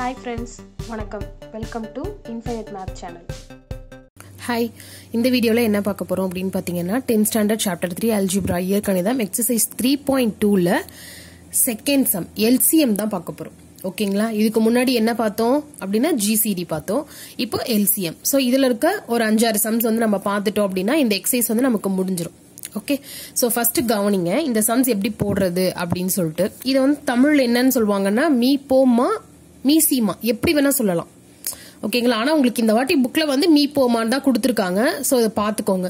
Hi friends வணக்கம். Welcome to infinite map channel hi இந்த வீடியோவில் என்ன பார்க்க போகிறோம் அப்படின்னு பார்த்தீங்கன்னா tenth standard chapter three algebra year கணிதம் எக்ஸசைஸ் த்ரீ பாயிண்ட் டூவில் செகண்ட் சம் எல்சிஎம் தான் பார்க்க போகிறோம் ஓகேங்களா இதுக்கு முன்னாடி என்ன பார்த்தோம் அப்படின்னா ஜிசிடி பார்த்தோம். இப்போ எல்சிஎம் ஸோ இதில் இருக்க ஒரு அஞ்சாறு சம்ஸ் வந்து நம்ம பார்த்துட்டோம் அப்படின்னா இந்த எக்ஸசைஸ் வந்து நமக்கு முடிஞ்சிடும் ஓகே ஸோ ஃபர்ஸ்ட் கவனிங்க இந்த சம்ஸ் எப்படி போடுறது அப்படின்னு சொல்லிட்டு. இதை வந்து தமிழில் என்னன்னு சொல்லுவாங்கன்னா மீ போமா மீசிமா எப்படி வேணா சொல்லலாம். ஓகேங்களா ஆனா உங்களுக்கு இந்த வாட்டி புக்ல வந்து மீ போமான்னு தான் கொடுத்துருக்காங்க. ஸோ இதை பார்த்துக்கோங்க.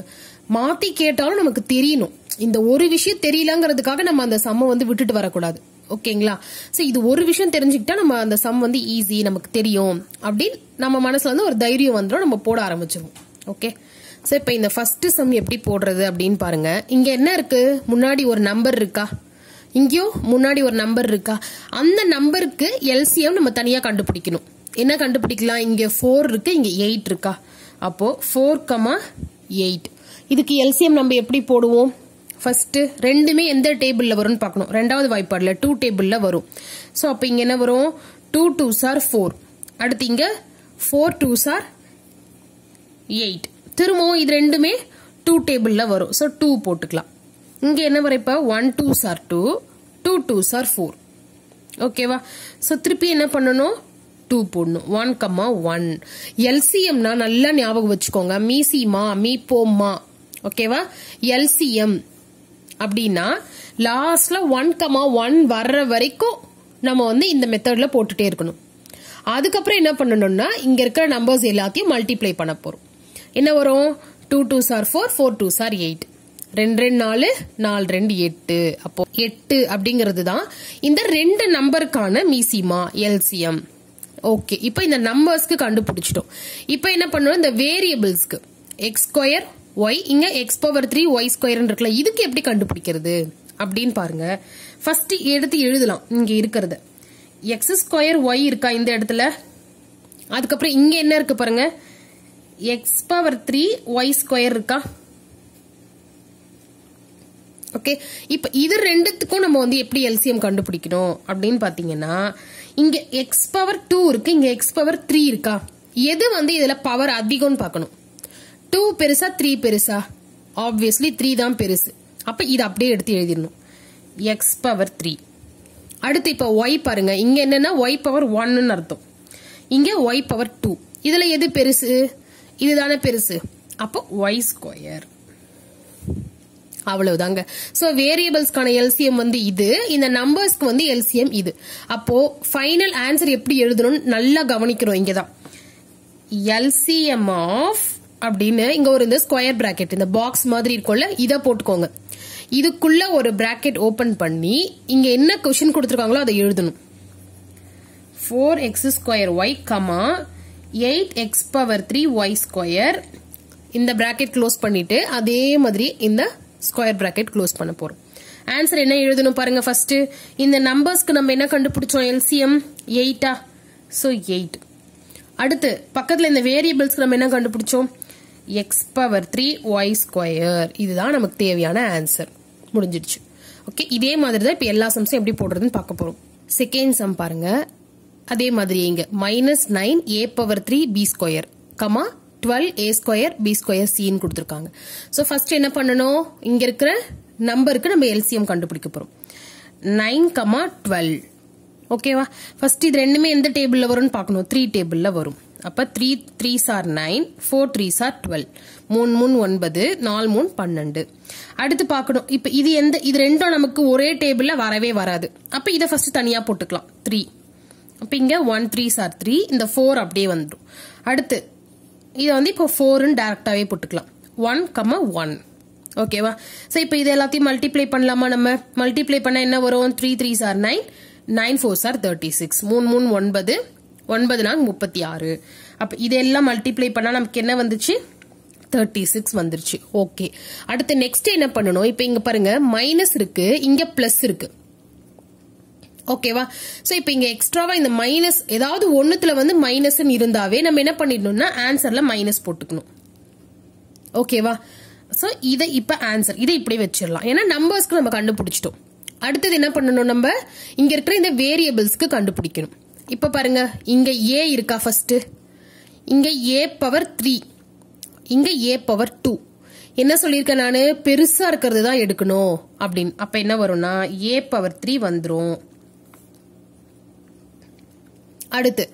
மாத்தி கேட்டாலும் நமக்கு தெரியணும். இந்த ஒரு விஷயம் தெரியலங்கிறதுக்காக நம்ம அந்த சம்மை வந்து விட்டுட்டு வரக்கூடாது. ஓகேங்களா ஸோ இது ஒரு விஷயம் தெரிஞ்சுக்கிட்டா நம்ம அந்த சம் வந்து ஈஸி நமக்கு தெரியும். அப்படின்னு நம்ம மனசுல வந்து ஒரு தைரியம் வந்துடும் நம்ம போட ஆரம்பிச்சிருவோம். ஓகே ஸோ இப்போ இந்த ஃபர்ஸ்ட் சம் எப்படி போடுறது அப்படின்னு பாருங்க. இங்க என்ன இருக்கு? முன்னாடி ஒரு நம்பர் இருக்கா? இங்கேயோ முன்னாடி ஒரு நம்பர் இருக்கா? அந்த நம்பருக்கு எல்சிஎம் நம்ம தனியாக கண்டுபிடிக்கணும். என்ன கண்டுபிடிக்கலாம்? இங்கே ஃபோர் இருக்கு இங்கே எயிட் இருக்கா? அப்போ ஃபோர் கமா எயிட் இதுக்கு எல்சிஎம் நம்ம எப்படி போடுவோம்? ஃபர்ஸ்ட் ரெண்டுமே எந்த டேபிளில் வரும்னு பார்க்கணும். ரெண்டாவது வாய்ப்பாடில் டூ டேபிளில் வரும். ஸோ அப்போ இங்கே என்ன வரும்? டூ டூ சார் ஃபோர் அடுத்து இங்கே ஃபோர் டூ சார் எயிட் திரும்பவும் இது ரெண்டுமே டூ டேபிளில் வரும். ஸோ டூ போட்டுக்கலாம். இங்க என்ன வரைப்பா? One two are two two two are four ஓகேவா ஸோ திருப்பி என்ன பண்ணணும்? டூ போடணும். ஒன் கம்மா ஒன் எல்சிஎம்னா நல்லா ஞாபகம் வச்சுக்கோங்க. மீசிமா மீ போம்மா ஓகேவா எல்சிஎம் அப்படின்னா லாஸ்ட்ல ஒன் கமா ஒன் வர்ற வரைக்கும் நம்ம வந்து இந்த மெத்தட்ல போட்டுட்டே இருக்கணும். அதுக்கப்புறம் என்ன பண்ணணும்னா இங்க இருக்கிற நம்பர்ஸ் எல்லாத்தையும் மல்டிப்ளை பண்ண போறோம். என்ன வரும்? Two two are four four two are eight ரெண்டு ரெண்டு நாலு நாலு ரெண்டு எட்டு. அப்போ எட்டு அப்படிங்கிறது தான் இந்த ரெண்டு நம்பருக்கான மீசிமா எல்சிஎம். ஓகே இப்போ இந்த நம்பர்ஸ்க்கு கண்டுபிடிச்சிட்டோம். இப்போ என்ன பண்ணணும் இந்த வேரியபிள்ஸ்க்கு எக்ஸ் ஸ்கொயர் ஒய் இங்க X power three Y square இருக்குல்ல இதுக்கு எப்படி கண்டுபிடிக்கிறது? அப்படின்னு பாருங்க. ஃபர்ஸ்ட் எடுத்து எழுதலாம் இங்க இருக்கிறத. எக்ஸ் ஸ்கொயர் ஒய் இருக்கா இந்த இடத்துல? அதுக்கப்புறம் இங்க என்ன இருக்கு பாருங்க? X power three Y square இருக்கா? ஓகே இப்போ இது ரெண்டுத்துக்கும் நம்ம வந்து எப்படி எல்சிஎம் கண்டுபிடிக்கணும் அப்படின்னு பார்த்தீங்கன்னா இங்கே எக்ஸ் பவர் டூ இருக்கு இங்கே எக்ஸ் பவர் த்ரீ இருக்கா? எது வந்து இதில் பவர் அதிகம்னு பார்க்கணும் டூ பெருசா த்ரீ பெருசா? ஆப்வியஸ்லி த்ரீ தான் பெருசு. அப்போ இது அப்படியே எடுத்து எழுதிடணும். எக்ஸ் பவர் த்ரீ அடுத்து இப்போ ஒய் பாருங்க. இங்கே என்னன்னா ஒய் பவர் ஒன்னு அர்த்தம். இங்கே ஒய் பவர் டூ இதில் எது பெருசு? இதுதானே பெருசு. அப்போ ஒய் ஸ்கொயர் அவ்வளவுதாங்க. சோ வேரியபிள்ஸ்க்கான எல்சிஎம் வந்து இது இந்த நம்பர்ஸ்க்கு வந்து எல்சிஎம் இது. அப்போ ஃபைனல் ஆன்சர் எப்படி எழுதணும்னு நல்லா கவனிக்கிறோம் இங்கதான். எல்சிஎம் ஆஃப் அப்படின்னு இங்க ஒரு இந்த ஸ்கொயர் பிராக்கெட் இந்த பாக்ஸ் மாதிரி இருக்கும்ல இதை போட்டுக்கோங்க. இதுக்குள்ள ஒரு பிராக்கெட் ஓபன் பண்ணி இங்க என்ன கொஸ்டின் கொடுத்துருக்காங்களோ அதை எழுதணும். Four X square Y comma eight X power three Y square இந்த பிராக்கெட் க்ளோஸ் பண்ணிட்டு அதே மாதிரி இந்த ஸ்கொயர் பிராக்கெட் க்ளோஸ் பண்ண போறோம். ஆன்சர் என்ன எழுதணும் பாருங்க ஃபர்ஸ்ட் இந்த நம்பர்ஸ்க்கு நம்ம என்ன கண்டுபிடிச்சோம்? எல்சிஎம் எயிட்டா ஸோ எயிட் அடுத்து பக்கத்தில் இந்த வேரியபிள்ஸ்க்கு நம்ம என்ன கண்டுபிடிச்சோம்? X power three Y square இதுதான் நமக்கு தேவையான ஆன்சர் முடிஞ்சிடுச்சு. ஓகே இதே மாதிரி தான் இப்போ எல்லா சம்ஸும் எப்படி போடுறதுன்னு பார்க்க போறோம். செகண்ட் சம் பாருங்க. அதே மாதிரி இங்க. Minus nine A power three B square comma twelve A square B square சின்னு கொடுத்துருக்காங்க. ஸோ ஃபர்ஸ்ட் என்ன பண்ணணும்? இங்கே இருக்கிற நம்பருக்கு நம்ம எல்சிஎம் கண்டுபிடிக்க போகிறோம் நைன் கமா டுவெல் ஓகேவா ஃபர்ஸ்ட் இது ரெண்டுமே எந்த டேபிளில் வரும்னு பார்க்கணும். த்ரீ டேபிளில் வரும். அப்போ three three are nine four three are twelve மூணு மூணு ஒன்பது நாலு மூணு பன்னெண்டு. அடுத்து பார்க்கணும். இப்போ இது எந்த இது ரெண்டும் நமக்கு ஒரே டேபிளில் வரவே வராது. அப்போ இதை ஃபர்ஸ்ட் தனியாக போட்டுக்கலாம். த்ரீ அப்போ இங்கே ஒன் த்ரீ சார் த்ரீ இந்த ஃபோர் அப்படியே வந்துடும். அடுத்து இதை வந்து இப்போ ஃபோர்னு டேரெக்டாகவே போட்டுக்கலாம். ஒன் கம்மா ஒன் ஓகேவா ஸோ இப்போ இது எல்லாத்தையும் மல்டிப்ளை பண்ணலாமா நம்ம? மல்டிப்ளை பண்ணால் என்ன வரும்? Three three are nine nine four are thirty six மூணு மூணு ஒன்பது. ஒன்பது நாங்க முப்பத்தி ஆறு. அப்போ இதெல்லாம் மல்டிப்ளை பண்ணால் நமக்கு என்ன வந்துச்சு? தேர்ட்டி சிக்ஸ் வந்துருச்சு. ஓகே அடுத்து நெக்ஸ்ட் என்ன பண்ணணும்? இப்போ இங்கே பாருங்க மைனஸ் இருக்கு இங்கே ப்ளஸ் இருக்கு. ஓகேவா சோ இப்போ இங்க எக்ஸ்ட்ராவா இந்த மைனஸ் ஏதாவது ஒண்ணுத்துல வந்து மைனஸ் இருந்தாவே நம்ம என்ன பண்ணிடணும்னா ஆன்சர்ல மைனஸ் போட்டுக்கணும். ஓகேவா சோ இதை இப்ப ஆன்சர் இதை இப்படி வச்சிடலாம். ஏன்னா நம்பர்ஸ்க்கு நம்ம கண்டுபிடிச்சிட்டோம். அடுத்தது என்ன பண்ணணும் நம்ம? இங்க இருக்கிற இந்த வேரியபிள்ஸ்க்கு கண்டுபிடிக்கணும். இப்போ பாருங்க இங்க ஏ இருக்கா ஃபர்ஸ்ட் இங்க ஏ பவர் த்ரீ இங்க ஏ பவர் டூ என்ன சொல்லியிருக்கேன் நான்? பெருசா இருக்கிறது தான் எடுக்கணும். அப்படின்னு. அப்ப என்ன வரும்னா ஏ பவர் த்ரீ வந்துடும் அடுத்து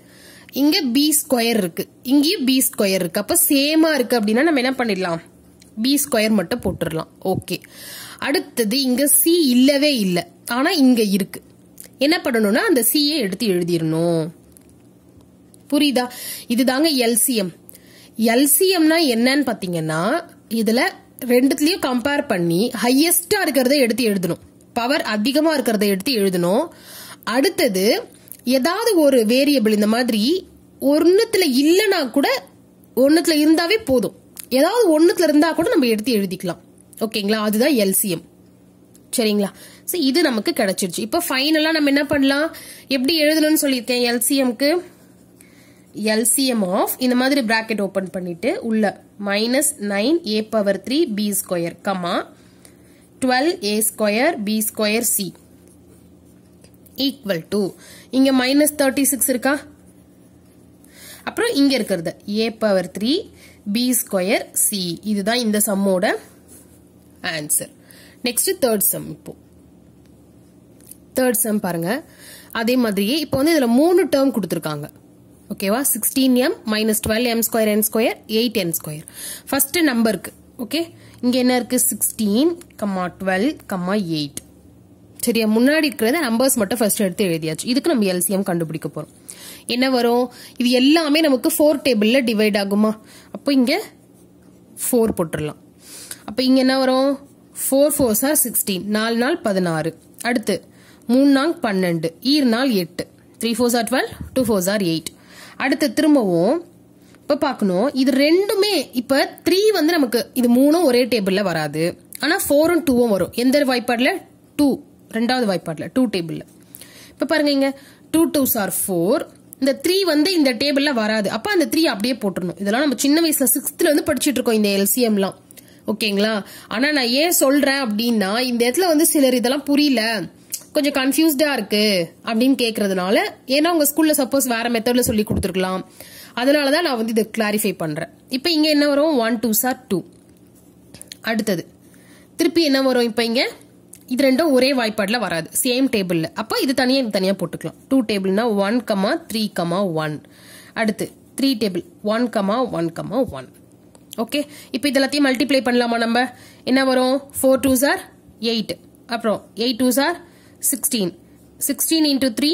இங்க பி ஸ்கொயர் இருக்கு. இங்கேயும் பி ஸ்கொயர் இருக்கு. அப்ப சேமா இருக்கு அப்படின்னா நம்ம என்ன பண்ணிடலாம்? பி ஸ்கொயர் மட்டும் போட்டுடலாம். ஓகே அடுத்தது இங்க சி இல்லவே இல்லை. ஆனா இங்க இருக்கு. என்ன பண்ணணும்னா அந்த சியை எடுத்து எழுதிடணும். புரியுதா? இதுதாங்க எல்சிஎம் எல்சிஎம்னா என்னன்னு பாத்தீங்கன்னா இதுல ரெண்டுத்துலயும் கம்பேர் பண்ணி ஹையஸ்டா இருக்கிறத எடுத்து எழுதணும். பவர் அதிகமா இருக்கிறத எடுத்து எழுதணும். அடுத்தது ஏதாவது ஒரு வேரியபிள் இந்த மாதிரி ஒன்னுத்துல இல்லைன்னா கூட ஒன்னுத்துல இருந்தாவே போதும். ஏதாவது ஒன்னுத்துல இருந்தா கூட நம்ம எடுத்து எழுதிக்கலாம். ஓகேங்களா? அதுதான் எல்சிஎம் சரிங்களா? சோ இது நமக்கு கிடைச்சிருச்சு. இப்போ ஃபைனலா நம்ம என்ன பண்ணலாம்? எப்படி எழுதணும்னு சொல்லியிருக்கேன் எல்சிஎம்க்கு எல்சிஎம் ஆஃப் இந்த மாதிரி பிராக்கெட் ஓபன் பண்ணிட்டு உள்ள minus nine a power three b square comma twelve a square b square c equal to இங்க மைனஸ் தேர்ட்டி சிக்ஸ் இருக்கா? அப்புறம் இங்க இருக்கிறது. A power three b square c இதுதான் இந்த சம்மோட ஆன்சர் நெக்ஸ்ட் தேர்ட் சம் இப்போ. தேர்ட் சம் பாருங்க. அதே மாதிரியே இப்போ வந்து இதில் மூணு டேர்ம் கொடுத்துருக்காங்க. ஓகேவா sixteen m minus twelve m square n square eight n square first நம்பருக்கு ஓகே இங்கே என்ன இருக்கு? Sixteen comma twelve comma eight சரியா? முன்னாடி இருக்கிறத நம்பர்ஸ் மட்டும் ஃபர்ஸ்ட் எடுத்து எழுதியாச்சு. இதுக்கு நம்ம எல்சிஎம் கண்டுபிடிக்க போறோம். என்ன வரும்? இது எல்லாமே நமக்கு ஃபோர் டேபிள்ல டிவைட் ஆகுமா? அப்போ இங்க ஃபோர் போட்டுடலாம் அப்போ இங்க என்ன வரும்? ஃபோர் ஃபோர் சார் சிக்ஸ்டீன் நாலு நாள் பதினாறு. அடுத்து மூணு நாள் பன்னெண்டு. ஈர் நாள் எட்டு. Three four are twelve two four are eight அடுத்து திரும்பவும் இப்போ பார்க்கணும். இது ரெண்டுமே இப்போ த்ரீ வந்து நமக்கு இது மூணும் ஒரே டேபிளில் வராது. ஆனால் ஃபோரும் டூவும் வரும். எந்த வாய்ப்பாடில்? டூ ரெண்டாவது வாய்ப்பாடில் டூ டேபிளில் இப்போ பாருங்க இங்க டூ டூஸ் ஆர் ஃபோர் இந்த த்ரீ வந்து இந்த டேபிள்ல வராது. அப்ப அந்த த்ரீ அப்படியே போட்டுருணும் இதெல்லாம் நம்ம சின்ன வயசுல சிக்ஸ்த்ல வந்து படிச்சுட்டு இருக்கோம் இந்த எல்சிஎம்லாம் ஓகேங்களா? ஆனா நான் ஏன் சொல்றேன் அப்படின்னா இந்த இடத்துல வந்து சிலர் இதெல்லாம் புரியல. கொஞ்சம் கன்ஃபியூஸ்டா இருக்கு அப்படின்னு கேக்குறதுனால ஏன்னா உங்க ஸ்கூல்ல சப்போஸ் வேற மெத்தட்ல சொல்லி கொடுத்துருக்கலாம். அதனாலதான் நான் வந்து இதை கிளாரிஃபை பண்றேன். இப்போ இங்க என்ன வரும்? ஒன் டூ சார் டூ அடுத்தது. திருப்பி என்ன வரும் இப்போ இங்க? இது ரெண்டும் ஒரே வாய்ப்பாடில் வராது. சேம் டேபிளில் அப்போ இது தனியாக இது தனியாக போட்டுக்கலாம். Two டேபிள்னா one comma three comma one அடுத்து three table one comma one comma one okay இப்போ இது எல்லாத்தையும் மல்டிப்ளை பண்ணலாமா நம்ம? என்ன வரும்? ஃபோர் டூ சார் எயிட் அப்புறம் eight two are sixteen sixteen into three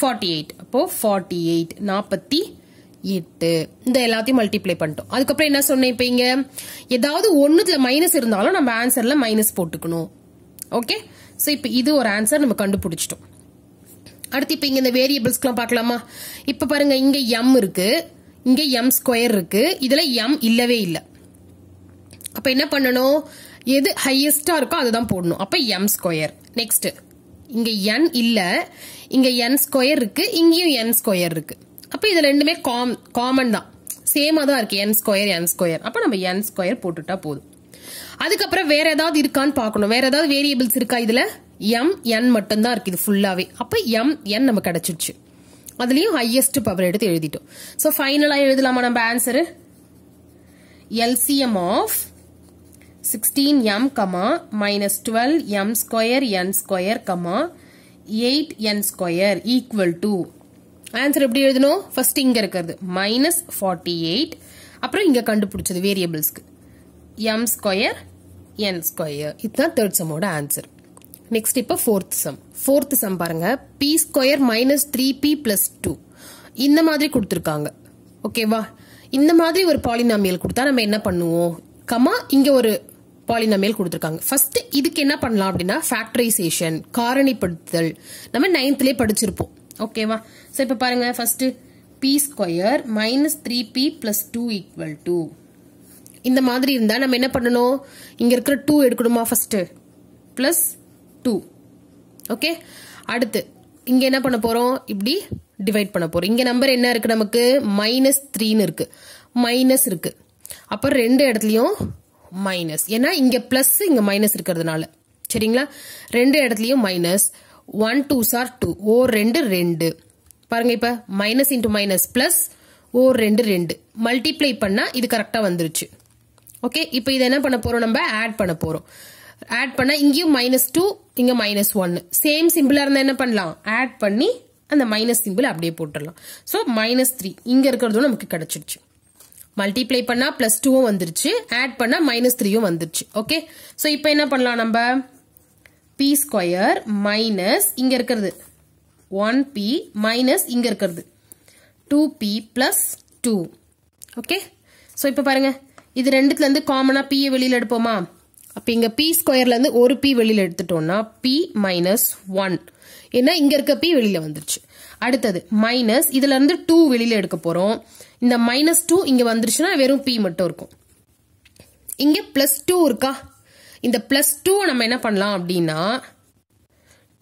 forty eight அப்போ ஃபார்ட்டி எயிட் நாற்பத்தி எட்டு. இந்த எல்லாத்தையும் மல்டிப்ளை பண்ணிட்டோம். அதுக்கப்புறம் என்ன சொன்னேன் இப்போ இங்கே? ஏதாவது ஒன்னுத்துல மைனஸ் இருந்தாலும் நம்ம ஆன்சரில் மைனஸ் போட்டுக்கணும். ஓகே ஸோ இப்போ இது ஒரு ஆன்சர் நம்ம கண்டுபிடிச்சிட்டோம். அடுத்து இப்போ இங்கே இந்த வேரியபிள்ஸ்க்கெலாம் பார்க்கலாமா? இப்போ பாருங்கள் இங்கே எம் இருக்குது இங்கே எம் ஸ்கொயர் இருக்குது இதில் எம் இல்லவே இல்லை. அப்போ என்ன பண்ணணும்? எது ஹையஸ்ட்டாக இருக்கோ அதுதான் போடணும். அப்போ எம் ஸ்கொயர் நெக்ஸ்ட் இங்கே என் இல்லை. இங்கே என் ஸ்கொயர் இருக்குது இங்கேயும் என் ஸ்கொயர் இருக்குது அப்போ இது ரெண்டுமே காம் காமன் தான். சேமாக தான் இருக்குது என் ஸ்கொயர் என் ஸ்கொயர் அப்போ நம்ம என் ஸ்கொயர் போட்டுட்டா போதும். அதுக்கப்புறம் வேற ஏதாவது இருக்கான்னு பார்க்கணும். வேற ஏதாவது வேரியபிள்ஸ் இருக்கா இதுல? எம் என் மட்டும்தான் இருக்கு இது ஃபுல்லாவே அப்ப எம் என் நம்ம கிடைச்சிருச்சு. அதுலயும் ஹையஸ்ட் பவர் எடுத்து எழுதிட்டோம். ஸோ ஃபைனலா எழுதலாமா நம்ம answer LCM of sixteen m comma minus twelve m square n square comma eight n square equal to answer எப்படி எழுதணும்? ஃபர்ஸ்ட் இங்க இருக்கிறது. மைனஸ் ஃபார்ட்டி எயிட் அப்புறம் இங்க கண்டுபிடிச்சது வேரியபிள்ஸ்க்கு எம் ஸ்கொயர் என் ஸ்கொயர் இதுதான் தேர்ட் சம்மோட ஆன்சர் நெக்ஸ்ட் இப்போ ஃபோர்த் சம் ஃபோர்த் சம் பாருங்க. B square minus three b plus two இந்த மாதிரி கொடுத்துருக்காங்க. ஓகேவா இந்த மாதிரி ஒரு பாலினாமியல் கொடுத்தா நம்ம என்ன பண்ணுவோம்? கமா இங்க ஒரு பாலினாமியல் கொடுத்துருக்காங்க. ஃபர்ஸ்ட் இதுக்கு என்ன பண்ணலாம் அப்படின்னா ஃபேக்டரைசேஷன் காரணிப்படுத்துதல். நம்ம நைன்த்லேயே படிச்சிருப்போம். ஓகேவா சரி இப்போ பாருங்க first b square minus three b plus two equal to இந்த மாதிரி இருந்தா நம்ம என்ன பண்ணணும்? இங்க இருக்கிற டூ எடுக்கணுமா ஃபர்ஸ்ட் பிளஸ் டூ ஓகே அடுத்து இங்க என்ன பண்ண போறோம்? இப்படி டிவைட் பண்ண போறோம். இங்க நம்பர் என்ன இருக்கு நமக்கு? மைனஸ் த்ரீன்னு இருக்கு. மைனஸ் இருக்கு. அப்ப ரெண்டு இடத்துலயும் மைனஸ் ஏன்னா இங்க பிளஸ் இங்க மைனஸ் இருக்கிறதுனால. சரிங்களா? ரெண்டு இடத்துலயும் minus one two are two ஓ ரெண்டு ரெண்டு. பாருங்க இப்ப. மைனஸ் இன்டூ மைனஸ் பிளஸ் ஓ ரெண்டு ரெண்டு. மல்டிப்ளை பண்ணா இது கரெக்டா வந்துருச்சு. ஓகே இப்போ இதை என்ன பண்ண போறோம் நம்ம? ஆட் பண்ண போறோம். ஆட் பண்ணா இங்கேயும் மைனஸ் டூ இங்க மைனஸ் ஒன்னு சேம் சிம்பிளா இருந்தா என்ன பண்ணலாம்? ஆட் பண்ணி அந்த மைனஸ் சிம்பிள் அப்படியே போட்டுடலாம். ஸோ மைனஸ் த்ரீ இங்க இருக்கிறதும் நமக்கு கிடைச்சிருச்சு. மல்டிப்ளை பண்ணா பிளஸ் டூவும் வந்துருச்சு. ஆட் பண்ணா மைனஸ் த்ரீயும் வந்துருச்சு. ஓகே ஸோ இப்போ என்ன பண்ணலாம் நம்ம? பி ஸ்கொயர் மைனஸ் இங்க இருக்கிறது. ஒன் பி மைனஸ் இங்க இருக்கிறது. Two b plus two okay so இப்போ பாருங்க. இது ரெண்டுத்துல இருந்து காமனா பி வெளியில எடுப்போமா? அப்ப இங்க பி ஸ்கொயர்ல இருந்து ஒரு பி வெளியில எடுத்துட்டோம்னா பி மைனஸ் ஒன் ஏன்னா இங்க இருக்க பி வெளியில வந்துருச்சு. அடுத்தது மைனஸ் இதுல இருந்து டூ வெளியில எடுக்க போறோம். இந்த மைனஸ் டூ இங்க வந்துருச்சுன்னா வெறும் பி மட்டும் இருக்கும். இங்க பிளஸ் டூ இருக்கா? இந்த பிளஸ் டூ நம்ம என்ன பண்ணலாம் அப்படின்னா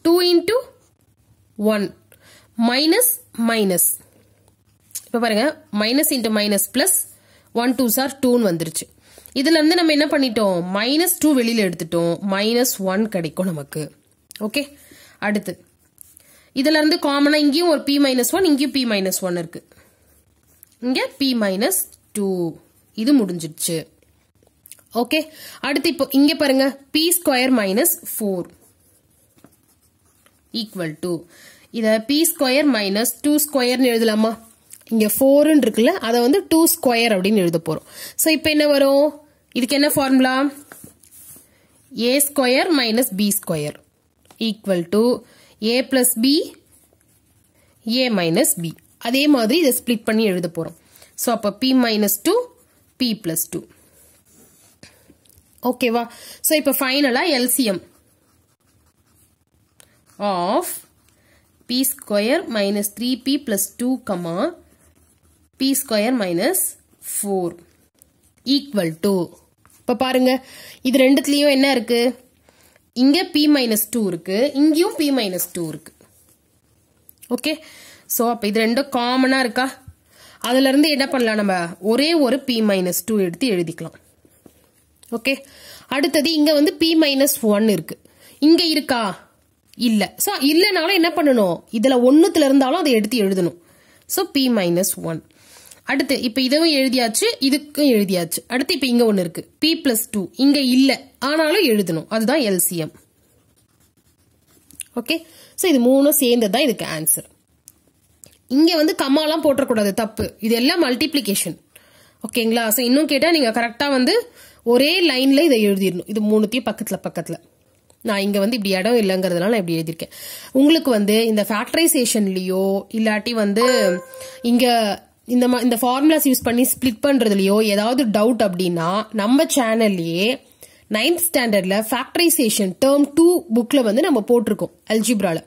two into one minus minus இப்போ பாருங்க minus into minus plus one two are டூன்னு வந்துருச்சு. இதுல இருந்து நம்ம என்ன பண்ணிட்டோம்? மைனஸ் டூ வெளியில எடுத்துட்டோம். மைனஸ் ஒன் கிடைக்கும் நமக்கு. ஓகே அடுத்து. இதுல இருந்து காமனா இங்கேயும் ஒரு பி மைனஸ் ஒன் இங்கேயும் பி மைனஸ் ஒன் இருக்கு. இங்க பி மைனஸ் டூ இது முடிஞ்சிடுச்சு. ஓகே அடுத்து இப்போ இங்க பாருங்க. B square minus four equal to இத பி ஸ்கொயர் மைனஸ் டூ ஸ்கொயர்னு எழுதலாமா? இங்க ஃபோர்னு இருக்குல்ல அதை வந்து டூ ஸ்கொயர் அப்படின்னு எழுத போறோம். ஸோ இப்போ என்ன வரும்? இதுக்கு என்ன formula a square minus b square equal to a plus b a minus b அதே மாதிரி இதை ஸ்ப்ளிட் பண்ணி எழுத போறோம். ஸோ அப்போ b minus two b plus two ஓகேவா ஸோ இப்போ ஃபைனலாக LCM of b square minus three b plus two comma b square minus four equal to இப்போ பாருங்க இது ரெண்டுத்துலேயும் என்ன இருக்கு? இங்க பி மைனஸ் டூ இருக்கு இங்கேயும் பி மைனஸ் டூ இருக்கு. ஓகே ஸோ அப்போ இது ரெண்டும் காமனாக இருக்கா? அதுலேருந்து என்ன பண்ணலாம் நம்ம? ஒரே ஒரு பி மைனஸ் டூ எடுத்து எழுதிக்கலாம். ஓகே அடுத்தது இங்கே வந்து பி மைனஸ் ஒன் இருக்கு. இங்கே இருக்கா? இல்லை. ஸோ இல்லைனாலும் என்ன பண்ணணும்? இதில் ஒன்றுத்துல இருந்தாலும் அதை எடுத்து எழுதணும். ஸோ பி மைனஸ் ஒன் அடுத்து இப்ப இதுவும் எழுதியாச்சு இதுக்கும் எழுதியாச்சு. அடுத்து இப்ப இங்க ஒண்ணு இருக்கு. பி பிளஸ் டூ இங்க இல்ல. ஆனாலும் எழுதணும். அதுதான் எல்சிஎம் ஓகே ஸோ இது மூணும் சேர்ந்தது தான் இதுக்கு ஆன்சர் இங்க வந்து கம்மாலாம் போட்டக்கூடாது தப்பு. இது எல்லாம் மல்டிப்ளிகேஷன் ஓகேங்களா ஸோ இன்னும் கேட்டா நீங்க கரெக்டா வந்து ஒரே லைன்ல இதை எழுதிடணும். இது மூணுத்தையும் பக்கத்துல பக்கத்துல. நான் இங்க வந்து இப்படி இடம் இல்லைங்கிறதுனால நான் இப்படி எழுதியிருக்கேன். உங்களுக்கு வந்து இந்த ஃபேக்டரைசேஷன்லயோ இல்லாட்டி வந்து இங்க இந்த மா- இந்த ஃபார்முலாஸ் யூஸ் பண்ணி ஸ்ப்ளிட் பண்ணுறதுலையோ ஏதாவது டவுட் அப்படின்னா நம்ம சேனல்லையே நைன்த் ஸ்டாண்டர்டில் ஃபேக்டரைசேஷன் டேர்ம் டூ புக்கில் வந்து நம்ம போட்டிருக்கோம் அல்ஜிப்ரால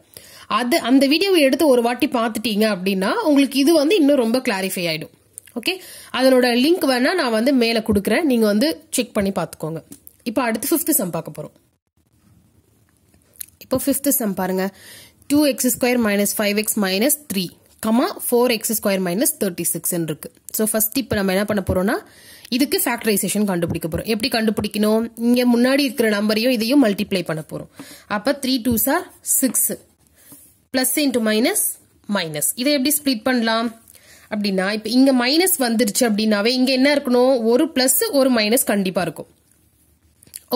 அது அந்த வீடியோவை எடுத்து ஒரு வாட்டி பார்த்துட்டீங்க அப்படின்னா உங்களுக்கு இது வந்து இன்னும் ரொம்ப கிளாரிஃபை ஆகிடும் ஓகே அதனோட லிங்க் வேணால் நான் வந்து மேலே கொடுக்குறேன். நீங்கள் வந்து செக் பண்ணி பார்த்துக்கோங்க. இப்போ அடுத்து ஃபிஃப்த்து சம் பார்க்க போகிறோம் இப்போ ஃபிஃப்த்து சம் பாருங்கள் two x square minus five x minus three comma four x square minus thirty six இருக்கு ஸோ ஃபர்ஸ்ட் இப்போ நம்ம என்ன பண்ண போறோம்னா இதுக்கு ஃபேக்டரைசேஷன் கண்டுபிடிக்க போறோம். எப்படி கண்டுபிடிக்கணும்? இங்க முன்னாடி இருக்கிற நம்பரையும் இதையும் மல்டிப்ளை பண்ண போறோம். அப்ப three two are six plus into minus minus இதை எப்படி ஸ்ப்ளிட் பண்ணலாம்? அப்படின்னா இப்போ இங்க மைனஸ் வந்துருச்சு அப்படின்னாவே இங்க என்ன இருக்கணும்? ஒரு பிளஸ் ஒரு மைனஸ் கண்டிப்பா இருக்கும்.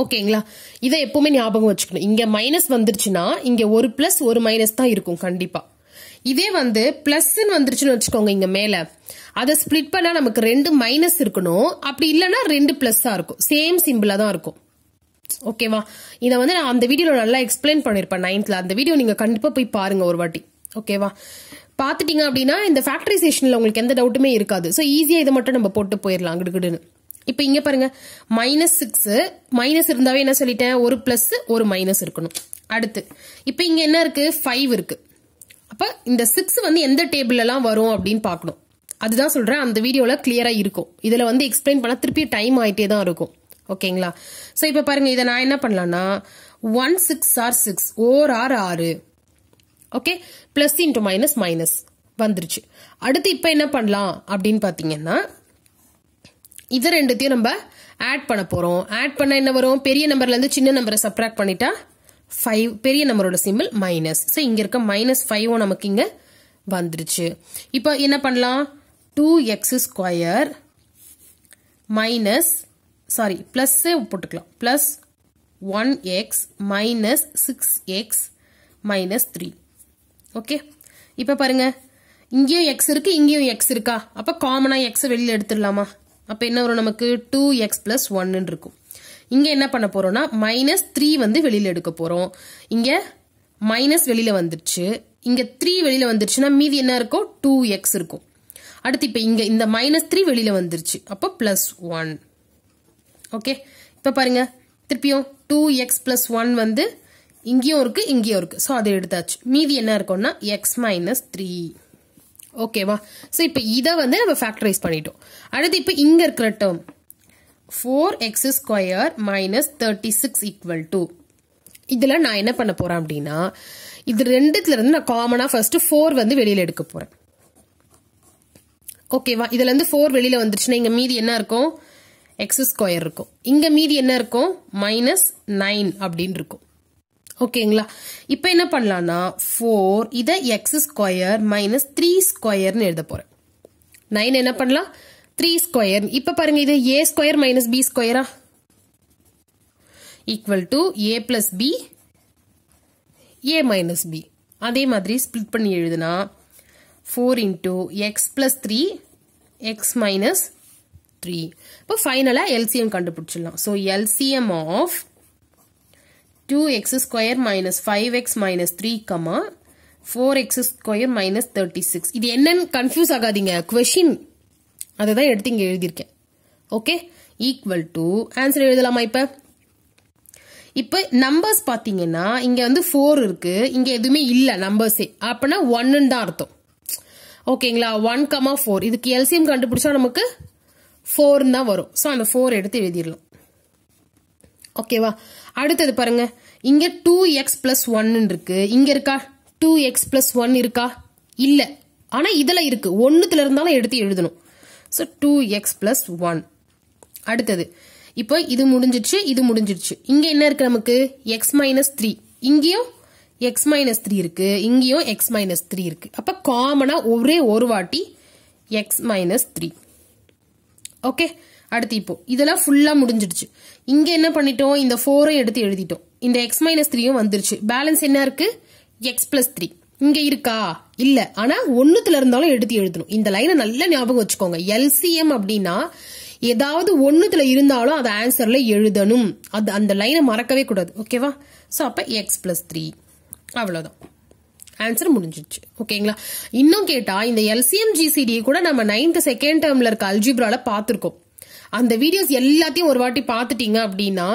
ஓகேங்களா இதை எப்பவுமே ஞாபகம் வச்சுக்கணும். இங்க மைனஸ் வந்துருச்சுன்னா இங்க ஒரு பிளஸ் ஒரு மைனஸ் தான் இருக்கும் கண்டிப்பா. இதே வந்து பிளஸ்ன்னு வந்துருச்சுன்னு வச்சுக்கோங்க இங்க மேல. அதை ஸ்ப்ளிட் பண்ணா நமக்கு ரெண்டு மைனஸ் இருக்கணும். அப்படி இல்லைன்னா ரெண்டு பிளஸ்ஸா இருக்கும். சேம் சிம்பிளா தான் இருக்கும். ஓகேவா இதை வந்து நான் அந்த வீடியோல நல்லா எக்ஸ்பிளைன் பண்ணிருப்பேன் நைன்த்ல அந்த வீடியோ நீங்க கண்டிப்பா போய் பாருங்க ஒரு வாட்டி. ஓகேவா பாத்துட்டீங்க அப்படின்னா இந்த ஃபேக்டரைசேஷன்ல உங்களுக்கு எந்த டவுட்டுமே இருக்காது. ஸோ ஈஸியா இதை மட்டும் நம்ம போட்டு போயிடலாம் கிடுகிடுன்னு இப்போ இங்க பாருங்க. மைனஸ் சிக்ஸ் மைனஸ் இருந்தாவே என்ன சொல்லிட்டேன்? ஒரு பிளஸ் ஒரு மைனஸ் இருக்கணும். அடுத்து. இப்போ இங்க என்ன இருக்கு? ஃபைவ் இருக்கு. அப்ப இந்த சிக்ஸ் வந்து எந்த டேபிள் எல்லாம் வரும் அப்படின்னு பார்க்கணும். அதுதான் சொல்றேன். அந்த வீடியோல கிளியரா இருக்கும். இதுல வந்து எக்ஸ்பிளைன் பண்ண திருப்பி டைம் ஆயிட்டே தான் இருக்கும். ஓகேங்களா சோ இப்ப பாருங்க இதை நான் என்ன பண்ணலாம்னா one six are six or R ஆறு. Okay plus into minus minus வந்துருச்சு. அடுத்து இப்ப என்ன பண்ணலாம் அப்படின்னு பாத்தீங்கன்னா இது ரெண்டுத்தையும் நம்ம ஆட் பண்ண போறோம். ஆட் பண்ண என்ன வரும்? பெரிய நம்பர்ல இருந்து சின்ன நம்பரை சப்ராக்ட் பண்ணிட்டா ஃபைவ் பெரிய நம்பரோட சிம்பிள் மைனஸ் ஸோ இங்கே இருக்க மைனஸ் ஃபைவும் நமக்கு இங்கே வந்துருச்சு. இப்போ என்ன பண்ணலாம்? Two x square minus sorry ப்ளஸ்ஸே போட்டுக்கலாம். Plus one x minus six x minus three okay இப்போ பாருங்க. இங்கேயும் எக்ஸ் இருக்கு இங்கேயும் எக்ஸ் இருக்கா? அப்போ காமனாக எக்ஸை வெளியில் எடுத்துடலாமா? அப்போ என்ன வரும் நமக்கு? டூ எக்ஸ் ப்ளஸ் ஒன்னு இருக்கும். இங்கே என்ன பண்ண போறோம்னா மைனஸ் த்ரீ வந்து வெளியில் எடுக்க போறோம். இங்கே மைனஸ் வெளியில வந்துருச்சு. இங்க த்ரீ வெளியில வந்துருச்சுன்னா மீதி என்ன இருக்கும் டூ எக்ஸ் இருக்கும். அடுத்து இப்போ இங்க இந்த மைனஸ் த்ரீ வெளியில வந்துருச்சு. அப்போ பிளஸ் ஒன் ஓகே இப்போ பாருங்க. திருப்பியும் டூ எக்ஸ் பிளஸ் ஒன் வந்து இங்கேயும் இருக்கு இங்கேயும் இருக்கு. ஸோ அதை எடுத்தாச்சு. மீதி என்ன இருக்கும்னா எக்ஸ் மைனஸ் த்ரீ ஓகேவா ஸோ இப்போ இதை வந்து நம்ம ஃபேக்டரைஸ் பண்ணிட்டோம். அடுத்து இப்போ இங்கே இருக்கிற term four x square minus thirty six equal to இதில் நான் என்ன பண்ண போகிறேன் அப்படின்னா இது ரெண்டுத்துலேருந்து நான் காமனாக ஃபஸ்ட்டு ஃபோர் வந்து வெளியில் எடுக்க போகிறேன் ஓகேவா இதுலேருந்து ஃபோர் வெளியில் வந்துருச்சுன்னா இங்கே மீதி என்ன இருக்கும்? எக்ஸ் ஸ்கொயர் இருக்கும். இங்கே மீதி என்ன இருக்கும்? மைனஸ் நைன் அப்படின்னு இருக்கும். ஓகேங்களா இப்போ என்ன பண்ணலான்னா ஃபோர் இதை எக்ஸ் ஸ்கொயர் மைனஸ் த்ரீ ஸ்கொயர்னு எழுத போகிறேன் நைன் என்ன பண்ணலாம்? த்ரீ ஸ்கொயர் இப்போ பாருங்க இது ஏ square minus B ஸ்கொயரா equal to a plus b a minus b அதே மாதிரி ஸ்பிளிட் பண்ணி எழுதுனா four into x plus three x minus three இப்போ ஃபைனலாக எல்சிஎம் கண்டுபிடிச்சிடலாம். So LCM of two x square minus five x minus three comma four x square minus thirty six இது என்னன்னு confuse ஆகாதீங்க. கொஷின் அதை தான் எடுத்து இங்கே எழுதியிருக்கேன். ஓகே ஈக்குவல் டு ஆன்சர் எழுதலாமா இப்போ? இப்போ நம்பர்ஸ் பார்த்தீங்கன்னா இங்கே வந்து ஃபோர் இருக்கு. இங்கே எதுவுமே இல்லை நம்பர்ஸே அப்பனா ஒன்னு தான் அர்த்தம். ஓகேங்களா ஒன் கமா ஃபோர் இதுக்கு எல்சிஎம் கண்டுபிடிச்சா நமக்கு ஃபோர்னு தான் வரும். ஸோ அந்த ஃபோர் எடுத்து எழுதிடலாம். ஓகேவா அடுத்தது பாருங்க. இங்க டூ எக்ஸ் பிளஸ் ஒன்னு இருக்கு. இங்க இருக்கா? டூ எக்ஸ் பிளஸ் ஒன் இருக்கா? இல்ல. ஆனா இதுல இருக்கு. ஒன்னுத்துல இருந்தாலும் எடுத்து எழுதணும். So two x plus one அடுத்தது. இப்போ இது முடிஞ்சிருச்சு இது முடிஞ்சிருச்சு இங்க என்ன இருக்கு நமக்கு? எக்ஸ் மைனஸ் த்ரீ இங்கேயும் எக்ஸ் மைனஸ் த்ரீ இருக்கு. இங்கேயும் எக்ஸ் மைனஸ் த்ரீ இருக்கு. அப்ப காமனா ஒரே ஒரு வாட்டி எக்ஸ் மைனஸ் த்ரீ ஓகே அடுத்து இப்போ. இதெல்லாம் ஃபுல்லா முடிஞ்சிடுச்சு. இங்க என்ன பண்ணிட்டோம்? இந்த ஃபோரை எடுத்து எழுதிட்டோம். இந்த எக்ஸ் மைனஸ் த்ரீயும் வந்துருச்சு. பேலன்ஸ் என்ன இருக்கு? எக்ஸ் பிளஸ் த்ரீ இங்க இருக்கா? இல்ல. ஆனா ஒன்னுத்துல இருந்தாலும் எடுத்து எழுதணும் இந்த லைனை நல்ல ஞாபகம் வச்சுக்கோங்க. எல்சிஎம் அப்படின்னா ஏதாவது ஒன்னுத்துல இருந்தாலும் அதை ஆன்சர்ல எழுதணும். அது அந்த லைனை மறக்கவே கூடாது. ஓகேவா ஸோ அப்ப எக்ஸ் பிளஸ் த்ரீ அவ்வளவுதான். ஆன்சர் முடிஞ்சிச்சு ஓகேங்களா இன்னும் கேட்டா இந்த எல்சிஎம் ஜிசிடி கூட நம்ம நைன்த் செகண்ட் டேர்ம்ல இருக்க அல்ஜிப்ரால பார்த்துருக்கோம். அந்த வீடியோஸ் எல்லாத்தையும் ஒரு வாட்டி பார்த்துட்டீங்க அப்படின்னா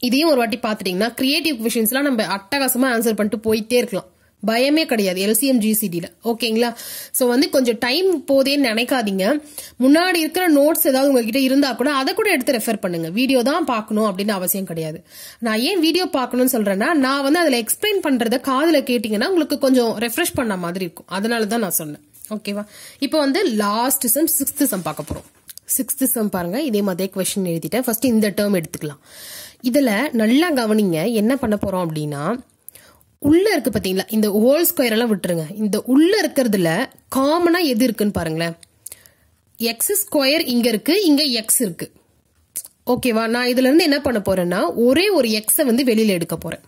இதையும் ஒரு வாட்டி பார்த்துட்டீங்கன்னா கிரியேட்டிவ் கொஷின்ஸ்லாம் நம்ம அட்டகாசமா ஆன்சர் பண்ணிட்டு போயிட்டே இருக்கலாம். பயமே கிடையாது எல்சிஎம் ஜிசிடியில் ஓகேங்களா ஸோ வந்து கொஞ்சம் டைம் போதேன்னு நினைக்காதீங்க. முன்னாடி இருக்கிற நோட்ஸ் ஏதாவது உங்ககிட்ட இருந்தால் கூட அதை கூட எடுத்து ரெஃபர் பண்ணுங்க. வீடியோ தான் பார்க்கணும் அப்படின்னு அவசியம் கிடையாது. நான் ஏன் வீடியோ பார்க்கணும்னு சொல்கிறேன்னா நான் வந்து அதில் எக்ஸ்பிளைன் பண்ணுறத காதில் கேட்டிங்கன்னா உங்களுக்கு கொஞ்சம் ரெஃப்ரெஷ் பண்ண மாதிரி இருக்கும். அதனால தான் நான் சொன்னேன். ஓகேவா இப்போ வந்து லாஸ்ட் சம் சிக்ஸ்த் சம் பார்க்க போகிறோம் சிக்ஸ்த் சம் பாருங்க இதே மாதிரி கொஸ்டின் எழுதிட்டேன். ஃபர்ஸ்ட் இந்த டேர்ம் எடுத்துக்கலாம். இதில் நல்லா கவனிங்க என்ன பண்ண போகிறோம் அப்படின்னா உள்ள இருக்கு பாத்தீங்களா? இந்த ஹோல் ஸ்கொயர் எல்லாம் விட்டுருங்க. இந்த உள்ள இருக்கிறதுல காமனா எது இருக்குன்னு பாருங்களேன். எக்ஸ் ஸ்கொயர் இங்க இருக்கு இங்க எக்ஸ் இருக்கு. ஓகேவா நான் இதுல இருந்து என்ன பண்ண போறேன்னா ஒரே ஒரு எக்ஸ வந்து வெளியில எடுக்க போறேன்.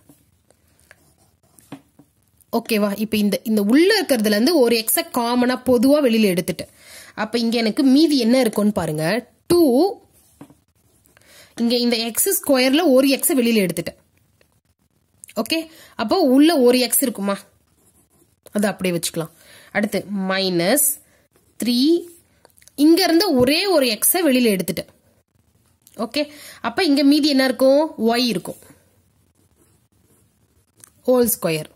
ஓகேவா இப்ப இந்த இந்த உள்ள இருக்கிறதுல இருந்து ஒரு எக்ஸ காமனா பொதுவா வெளியில எடுத்துட்டேன். அப்ப இங்க எனக்கு மீதி என்ன இருக்கும்னு பாருங்க. டூ இங்க இந்த எக்ஸ் ஸ்கொயர்ல ஒரு எக்ஸ வெளியில எடுத்துட்டேன். ஓகே அப்போ உள்ள ஒரு எக்ஸ் இருக்குமா? அது அப்படியே வச்சுக்கலாம். அடுத்து மைனஸ் த்ரீ இங்க இருந்து ஒரே ஒரு எக்ஸை வெளியில எடுத்துட்டேன். ஓகே அப்ப இங்க மீதி என்ன இருக்கும்? ஒய் இருக்கும். ஹோல் ஸ்கொயர்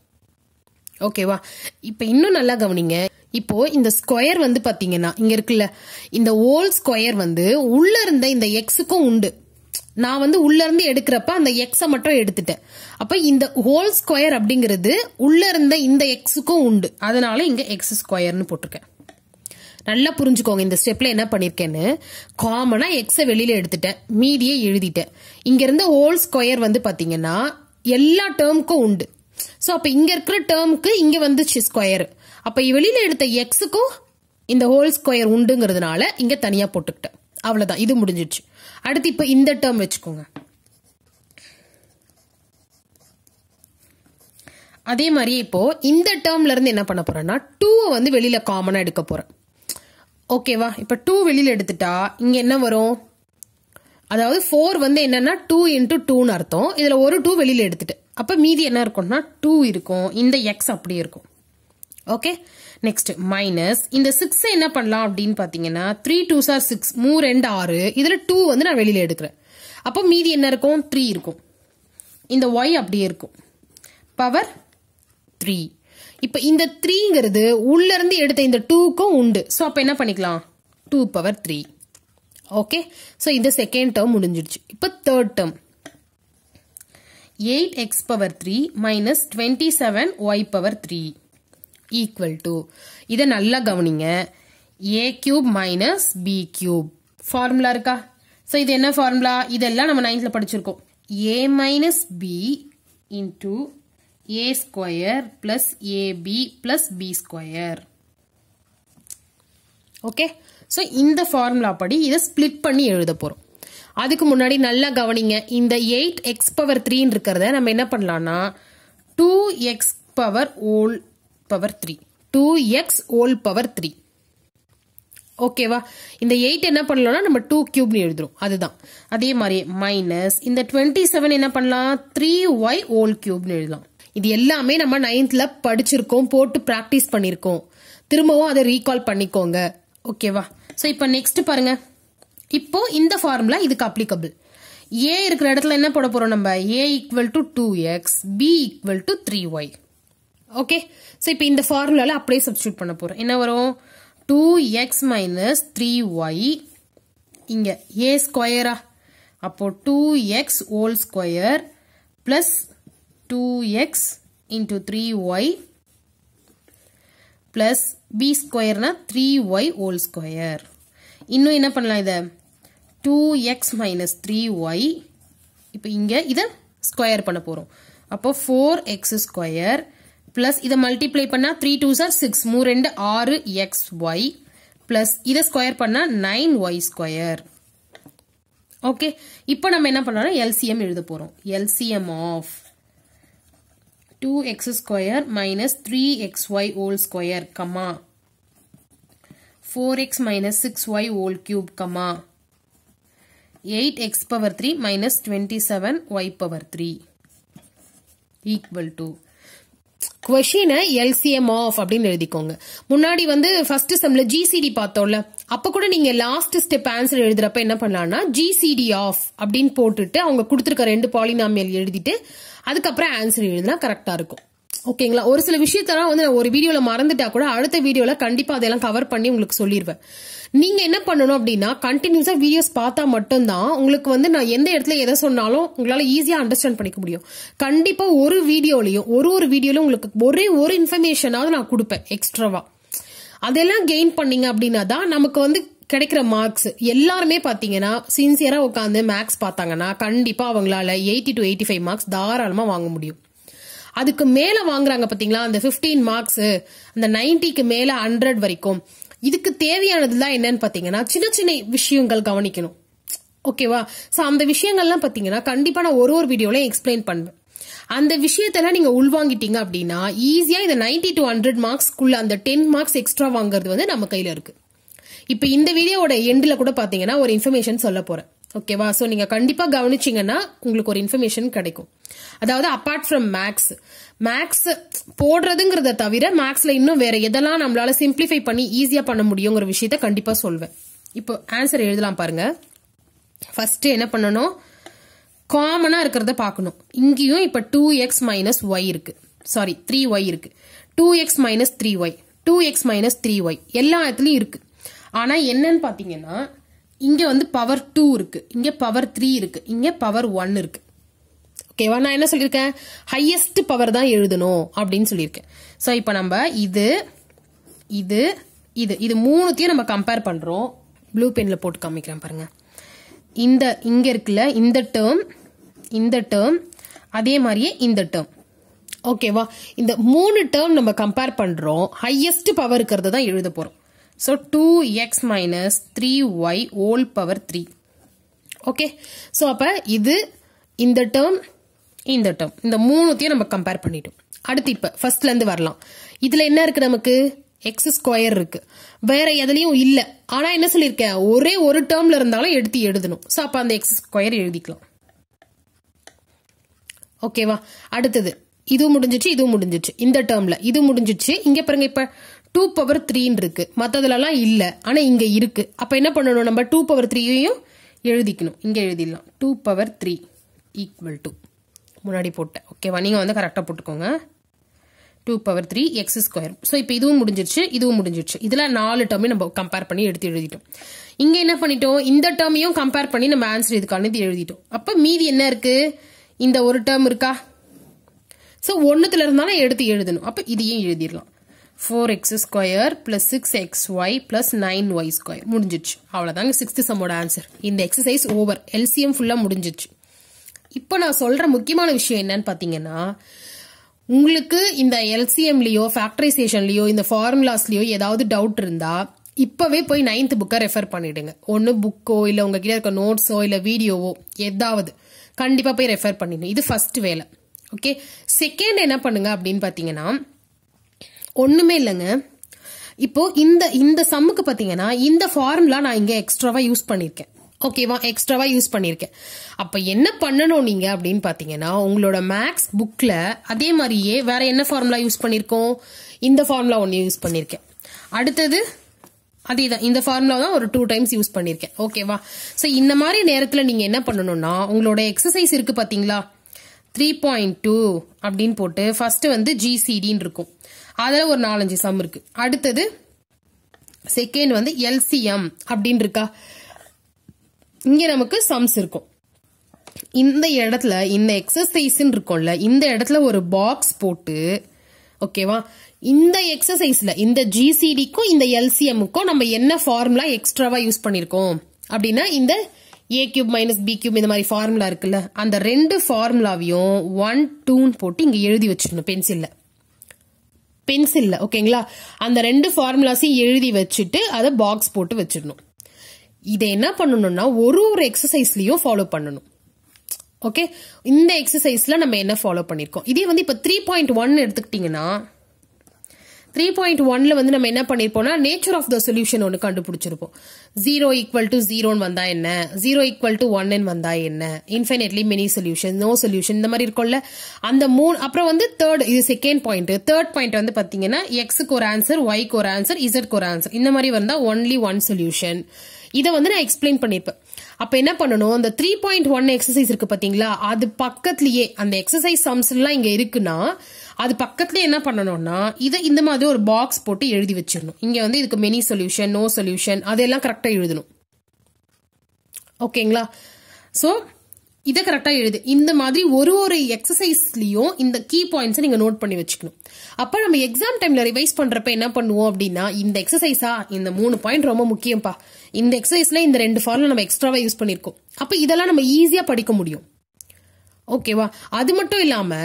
ஓகேவா இப்போ இன்னும் நல்லா கவனிங்க. இப்போ இந்த ஸ்கொயர் வந்து பாத்தீங்கன்னா இங்க இருக்குல்ல இந்த ஹோல் ஸ்கொயர் வந்து உள்ள இருந்த இந்த எக்ஸுக்கும் உண்டு. நான் வந்து உள்ள இருந்து எடுக்கிறப்ப அந்த எக்ஸை மட்டும் எடுத்துட்டேன். அப்ப இந்த ஹோல் ஸ்கொயர் அப்படிங்கிறது உள்ள இருந்த இந்த எக்ஸுக்கும் உண்டு. அதனால இங்க எக்ஸ் ஸ்கொயர்னு போட்டிருக்கேன். நல்லா புரிஞ்சுக்கோங்க இந்த ஸ்டெப்ல என்ன பண்ணிருக்கேன்னு. காமனா எக்ஸை வெளியில எடுத்துட்டேன். மீதியை எழுதிட்டேன். இங்க இருந்த ஹோல் ஸ்கொயர் வந்து பாத்தீங்கன்னா எல்லா டேர்முக்கும் உண்டு. ஸோ அப்ப இங்க இருக்கிற டேர்முக்கு இங்க வந்துச்சு ஸ்கொயர் அப்ப வெளியில எடுத்த எக்ஸுக்கும் இந்த ஹோல் ஸ்கொயர் உண்டுங்கிறதுனால இங்க தனியா போட்டுக்கிட்டேன். அவ்வளவுதான். இது முடிஞ்சிடுச்சு. அடுத்து இப்ப இந்த டேர்ம் வச்சுக்கோங்க. அதே மாதிரி இப்போ இந்த டேர்ம்ல இருந்து என்ன பண்ண போறேன்னா டூ வந்து வெளியில காமனா எடுக்க போறேன். ஓகேவா இப்ப டூ வெளியில எடுத்துட்டா இங்க என்ன வரும்? அதாவது ஃபோர் வந்து என்னன்னா டூ இன்டூ டூன்னு அர்த்தம். இதுல ஒரு டூ வெளியில எடுத்துட்டு. அப்ப மீதி என்ன இருக்கும்னா டூ இருக்கும். இந்த எக்ஸ் அப்படி இருக்கும். ஓகே நெக்ஸ்ட் மைனஸ் இந்த சிக்ஸ் என்ன பண்ணலாம் அப்படின்னு பாத்தீங்கன்னா த்ரீ டூ சார் சிக்ஸ் மூ ரெண்டு ஆறு. இதுல டூ வந்து நான் வெளியில எடுக்கிறேன். அப்போ மீதி என்ன இருக்கும்? த்ரீ இருக்கும். இந்த ஒய் அப்படியே இருக்கும். பவர் த்ரீ இப்போ இந்த த்ரீங்கிறது உள்ள இருந்து எடுத்த இந்த டூக்கும் உண்டு. ஸோ அப்போ என்ன பண்ணிக்கலாம்? Two power three okay so இந்த செகண்ட் டேர்ம் முடிஞ்சிடுச்சு. இப்போ third term eight x power three minus twenty seven y power three equal to இதை நல்லா கவனிங்க. A cube minus b cube formula இருக்கா? ஸோ இது என்ன ஃபார்முலா இதெல்லாம் நம்ம நைன்த்தில் படிச்சிருக்கோம். A minus b into a square plus ab plus b square okay so இந்த ஃபார்முலா படி இதை ஸ்பிளிட் பண்ணி எழுத போகிறோம் அதுக்கு முன்னாடி நல்லா கவனிங்க. இந்த எயிட் எக்ஸ் பவர் த்ரீன்னு இருக்கிறத நம்ம என்ன பண்ணலாம்னா two x power whole power three two x whole power three ஓகேவா இந்த எயிட் என்ன பண்ணலாம்னா நம்ம டூ கியூப்னு எழுதுறோம். அதுதான். அதே மாதிரி மைனஸ் இந்த டுவெண்ட்டி செவன் என்ன பண்ணலாம்? த்ரீ ஒய் ஓல் கியூப்னு எழுதலாம். இது எல்லாமே நம்ம நைன்த்ல படிச்சிருக்கோம் போட்டு ப்ராக்டிஸ் பண்ணியிருக்கோம் திரும்பவும் அதை ரீகால் பண்ணிக்கோங்க. ஓகேவா ஸோ இப்போ நெக்ஸ்ட் பாருங்க. இப்போ இந்த ஃபார்முலா இதுக்கு அப்ளிகபிள் ஏ இருக்கிற இடத்துல என்ன போட போறோம் நம்ம? A equal to two x b equal to three y okay so இப்போ இந்த ஃபார்முலாவில் அப்படியே சப்ஸ்டியூட் பண்ண போகிறோம் என்ன வரும்? Two x minus three y இங்கே ஏ ஸ்கொயரா அப்போது two x whole square plus two x into three y plus b ஸ்கொயர்னா three y whole square இன்னும் என்ன பண்ணலாம் இதை? Two x minus three y இப்போ இங்கே இதை ஸ்கொயர் பண்ண போகிறோம் அப்போ ஃபோர் எக்ஸ் ஸ்கொயர் பிளஸ் இதை மல்டிப்ளை பண்ணால் த்ரீ டூ சார் சிக்ஸ் மூ ரெண்டு ஆறு எக்ஸ் ஒய் பிளஸ் இதை ஸ்கொயர் பண்ணால் நைன் ஒய் ஸ்கொயர் ஓகே இப்போ நம்ம என்ன பண்ணுறோம் எல்சிஎம் எழுத போகிறோம் LCM of two x square minus three x y whole square comma four x minus six y whole cube comma eight x power three minus twenty seven y power three equal to கொஷினை LCM of அப்படின்னு எழுதிக்கோங்க. முன்னாடி வந்து first செம்ல GCD பார்த்தோம்ல அப்ப கூட நீங்க last step answer எழுதுறப்ப என்ன பண்ணலாம்னா ஜிசிடி ஆஃப் அப்படின்னு போட்டுட்டு அவங்க கொடுத்துருக்க ரெண்டு பாலினாமியல் எழுதிட்டு அதுக்கப்புறம் ஆன்சர் எழுதினா கரெக்டா இருக்கும். ஓகேங்களா ஒரு சில விஷயத்தெல்லாம் வந்து நான் ஒரு வீடியோல மறந்துட்டா கூட அடுத்த வீடியோல கண்டிப்பா அதெல்லாம் கவர் பண்ணி உங்களுக்கு சொல்லிடுவேன் நீங்க என்ன பண்ணணும் அப்படின்னா கண்டினியூஸா வீடியோஸ் பார்த்தா மட்டும்தான் உங்களுக்கு வந்து நான் எந்த இடத்துல எதை சொன்னாலும் உங்களால ஈஸியா அண்டர்ஸ்டாண்ட் பண்ணிக்க முடியும். கண்டிப்பா ஒரு வீடியோலயும் ஒரு ஒரு வீடியோலயும் உங்களுக்கு ஒரே ஒரு இன்ஃபர்மேஷனாவது நான் கொடுப்பேன் எக்ஸ்ட்ராவா அதெல்லாம் கெயின் பண்ணீங்க அப்படின்னா தான் நமக்கு வந்து கிடைக்கிற மார்க்ஸ் எல்லாருமே பார்த்தீங்கன்னா சின்சியராக உட்காந்து மேக்ஸ் பார்த்தாங்கன்னா கண்டிப்பாக அவங்களால eighty to eighty five marks தாராளமாக வாங்க முடியும். அதுக்கு மேல வாங்குறாங்க பாத்தீங்களா? அந்த 15 மார்க்ஸ் அந்த 90க்கு மேல ஹண்ட்ரட் வரைக்கும். இதுக்கு தேவையானதுலாம் என்னன்னு பாத்தீங்கன்னா சின்ன சின்ன விஷயங்கள் கவனிக்கணும். ஓகேவா சோ அந்த விஷயங்கள்லாம் பாத்தீங்கன்னா கண்டிப்பா நான் ஒரு ஒரு வீடியோல எக்ஸ்பிளைன் பண்ணுவேன். அந்த விஷயத்தெல்லாம் நீங்க உள்வாங்கிட்டீங்க அப்படின்னா ஈஸியா இந்த 90 டு ஹண்ட்ரட் மார்க்ஸ்க்குள்ள அந்த டென் மார்க்ஸ் எக்ஸ்ட்ரா வாங்குறது வந்து நம்ம கையில இருக்கு. இப்போ இந்த வீடியோவோட எண்டில் கூட பாத்தீங்கன்னா ஒரு இன்ஃபர்மேஷன் சொல்ல போறேன். ஓகேவா ஸோ நீங்கள் கண்டிப்பாக கவனிச்சிங்கன்னா உங்களுக்கு ஒரு இன்ஃபர்மேஷன் கிடைக்கும். அதாவது அப்பார்ட் ஃப்ரம் மேக்ஸ் மேக்ஸ் போடுறதுங்கிறத தவிர மேக்ஸில் இன்னும் வேற எதெல்லாம் நம்மளால சிம்பிளிஃபை பண்ணி ஈஸியாக பண்ண முடியுங்கிற விஷயத்த கண்டிப்பாக சொல்வேன். இப்போ ஆன்சர் எழுதலாம் பாருங்க. ஃபர்ஸ்ட் என்ன பண்ணணும்? காமனாக இருக்கிறத பார்க்கணும். இங்கேயும் இப்போ டூ எக்ஸ் மைனஸ் ஒய் இருக்கு. சாரி த்ரீ ஒய் இருக்கு. Two x minus three y two x minus three y எல்லா இடத்துலையும் இருக்கு. ஆனால் என்னன்னு பார்த்தீங்கன்னா இங்கே வந்து பவர் டூ இருக்குது இங்கே பவர் த்ரீ இருக்குது இங்கே பவர் ஒன் இருக்குது ஓகேவா நான் என்ன சொல்லியிருக்கேன்? ஹையஸ்ட் பவர் தான் எழுதணும் அப்படின்னு சொல்லியிருக்கேன். ஸோ இப்போ நம்ம இது இது இது இது மூணுத்தையும் நம்ம கம்பேர் பண்ணுறோம் ப்ளூ பெனில் போட்டு காமிக்கிறேன் பாருங்க. இந்த இங்கே இருக்குல்ல இந்த டேர்ம் இந்த டேர்ம் அதே மாதிரியே இந்த டேர்ம் ஓகேவா இந்த மூணு டேர்ம் நம்ம கம்பேர் பண்ணுறோம் ஹையஸ்ட் பவர் இருக்கிறது தான் எழுத போகிறோம் so two x minus three y whole power three okay so அப்போ இது இந்த டேர்ம் இந்த டேர்ம் இந்த மூணுத்தையும் நம்ம கம்பேர் பண்ணிட்டோம். அடுத்து இப்போ ஃபர்ஸ்ட்லேருந்து வரலாம். இதில் என்ன இருக்கு நமக்கு? எக்ஸ் ஸ்கொயர் இருக்கு. வேற எதுலையும் இல்லை. ஆனால் என்ன சொல்லியிருக்கேன் ஒரே ஒரு டேர்ம்ல இருந்தாலும் எடுத்து எழுதணும். ஸோ அப்போ அந்த எக்ஸ் ஸ்கொயர் எழுதிக்கலாம். ஓகேவா அடுத்தது. இதுவும் முடிஞ்சிச்சு இதுவும் முடிஞ்சிச்சு. இந்த டேர்ம்ல இது முடிஞ்சிச்சு. இங்க பாருங்க இப்ப டூ பவர் த்ரீன்னு இருக்கு. மற்றதுலலாம் இல்லை. ஆனால் இங்கே இருக்கு. அப்போ என்ன பண்ணணும்? நம்ம டூ பவர் த்ரீயையும் எழுதிக்கணும். இங்கே எழுதிடலாம். Two power three equal to முன்னாடி போட்டேன் ஓகேவா நீங்கள் வந்து கரெக்டாக போட்டுக்கோங்க. Two power three x square so இப்போ இதுவும் முடிஞ்சிருச்சு. இதுவும் முடிஞ்சிருச்சு. இதில் நாலு டேர்மையும் நம்ம கம்பேர் பண்ணி எடுத்து எழுதிட்டோம். இங்கே என்ன பண்ணிட்டோம்? இந்த டேர்மையும் கம்பேர் பண்ணி நம்ம ஆன்சர் இதுக்கானது எழுதிட்டோம். அப்போ மீதி என்ன இருக்கு? இந்த ஒரு டேர்ம் இருக்கா? ஸோ ஒன்றுத்துல இருந்தாலும் எடுத்து எழுதணும். அப்போ இதையும் எழுதிடலாம். Four x square plus six x y plus nine y square முடிஞ்சிச்சு. அவ்வளோதாங்க சிக்ஸ்த்து சம்மோட ஆன்சர் இந்த எக்ஸசைஸ் ஓவர் எல்சிஎம் ஃபுல்லாக முடிஞ்சிச்சு. இப்போ நான் சொல்கிற முக்கியமான விஷயம் என்னன்னு பார்த்தீங்கன்னா உங்களுக்கு இந்த எல்சிஎம்லேயோ ஃபேக்டரைசேஷன்லேயோ இந்த ஃபார்முலாஸ்லேயோ ஏதாவது டவுட் இருந்தால் இப்போவே போய் நைன்த் புக்கை ரெஃபர் பண்ணிவிடுங்க ஒன்று புக்கோ இல்லை உங்ககிட்ட இருக்க நோட்ஸோ இல்லை வீடியோவோ ஏதாவது. கண்டிப்பாக போய் ரெஃபர் பண்ணிடணும். இது ஃபர்ஸ்ட் வேலை. ஓகே செகண்ட் என்ன பண்ணுங்க அப்படின்னு பார்த்தீங்கன்னா ஒன்றுமே இல்லைங்க. இப்போ இந்த இந்த சம்முக்கு பார்த்தீங்கன்னா இந்த ஃபார்முலா நான் இங்கே எக்ஸ்ட்ராவாக யூஸ் பண்ணியிருக்கேன் ஓகேவா எக்ஸ்ட்ராவா யூஸ் பண்ணியிருக்கேன் அப்போ என்ன பண்ணணும் நீங்க அப்படின்னு பாத்தீங்கன்னா உங்களோட மேக்ஸ் புக்ல அதே மாதிரியே வேற என்ன ஃபார்முலா யூஸ் பண்ணியிருக்கோம் இந்த ஃபார்முலா ஒன்று யூஸ் பண்ணியிருக்கேன் அடுத்தது அதே தான் இந்த ஃபார்முலா தான் ஒரு டூ டைம்ஸ் யூஸ் பண்ணியிருக்கேன் ஓகேவா ஸோ இந்த மாதிரி நேரத்தில் நீங்கள் என்ன பண்ணணும்னா உங்களோட எக்ஸசைஸ் இருக்கு பார்த்தீங்களா த்ரீ பாயிண்ட் டூ அப்படின்னு போட்டு ஃபர்ஸ்ட் வந்து ஜிசிடின்னு இருக்கும். அதில் ஒரு நாலஞ்சு சம் இருக்கு. அடுத்தது செகண்ட் வந்து எல்சிஎம் அப்படின்னு இருக்கா இங்கே நமக்கு சம்ஸ் இருக்கும். இந்த இடத்துல இந்த எக்ஸசைஸ்ன்னு இருக்கும்ல இந்த இடத்துல ஒரு பாக்ஸ் போட்டு ஓகேவா இந்த எக்ஸசைஸ்ல இந்த ஜிசிடிக்கும் இந்த எல்சிஎம்முக்கும் நம்ம என்ன ஃபார்முலா எக்ஸ்ட்ராவா யூஸ் பண்ணிருக்கோம்? அப்படின்னா இந்த a cube minus b cube இந்த மாதிரி ஃபார்முலா இருக்குல்ல அந்த ரெண்டு ஃபார்முலாவையும் ஒன் டூன்னு போட்டு இங்க எழுதி வச்சிடணும் பென்சில்ல பென்சில்ல ஓகேங்களா அந்த ரெண்டு ஃபார்முலாஸையும் எழுதி வச்சுட்டு அதை பாக்ஸ் போட்டு வச்சிடணும். இதை என்ன பண்ணணும்னா ஒரு ஒரு எக்ஸசைஸ்லயும் ஃபாலோ பண்ணணும். ஓகே இந்த எக்ஸசைஸ்ல நம்ம என்ன ஃபாலோ பண்ணிருக்கோம்? இதே வந்து இப்ப த்ரீ பாயிண்ட் ஒன் எடுத்துக்கிட்டீங்கன்னா த்ரீ பாயிண்ட் ஒன்ல வந்து நம்ம என்ன பண்ணிருப்போம்னா நேச்சர் ஆஃப் த சொல்யூஷன் ஒன்று கண்டுபிடிச்சிருப்போம். ஜீரோ ஈக்குவல் டு ஜீரோன்னு வந்தா என்ன? ஜீரோ ஈக்குவல் டு ஒன்னு வந்தா என்ன? Infinitely many solution no solution இந்த மாதிரி இருக்கும்ல. அந்த மூணு அப்புறம் வந்து தேர்ட் இது செகண்ட் பாயிண்ட் தேர்ட் பாயிண்ட் வந்து பாத்தீங்கன்னா எக்ஸுக்கு ஒரு ஆன்சர் ஒய்க்கு ஒரு ஆன்சர் இசட்க்கு ஒரு ஆன்சர் இந்த மாதிரி வந்தா ஒன்லி ஒன் சொல்யூஷன் இதை வந்து நான் எக்ஸ்பிளைன் பண்ணிருப்பேன். அப்ப என்ன பண்ணணும்? அந்த த்ரீ பாயிண்ட் ஒன் எக்ஸசைஸ் இருக்கு பாத்தீங்களா? அது பக்கத்துலயே அந்த எக்ஸசைஸ் சம்ஸ் எல்லாம் இங்க இருக்குன்னா அது பக்கத்துல என்ன பண்ணணும்னா இதை இந்த மாதிரி ஒரு பாக்ஸ் போட்டு எழுதி வச்சிடணும். இங்க வந்து இதுக்கு மெனி சொல்யூஷன் நோ சொல்யூஷன் அதெல்லாம் கரெக்டா எழுதணும். ஓகேங்களா? சோ இதை கரெக்டாக எழுது. இந்த மாதிரி ஒரு ஒரு எக்ஸசைஸ்லயும் இந்த கீ பாயிண்ட்ஸை நீங்க நோட் பண்ணி வச்சுக்கணும். அப்ப நம்ம எக்ஸாம் டைம்ல ரிவைஸ் பண்றப்ப என்ன பண்ணுவோம் அப்படின்னா இந்த எக்ஸசைஸா இந்த மூணு பாயிண்ட் ரொம்ப முக்கியம்ப்பா இந்த எக்ஸசைஸ்ல இந்த ரெண்டு ஃபார்ம்ல நம்ம எக்ஸ்ட்ராவா யூஸ் பண்ணிருக்கோம். அப்ப இதெல்லாம் நம்ம ஈஸியா படிக்க முடியும். ஓகேவா? அது மட்டும் இல்லாம